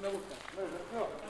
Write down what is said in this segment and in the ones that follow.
me gusta.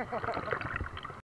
Ha ha ha.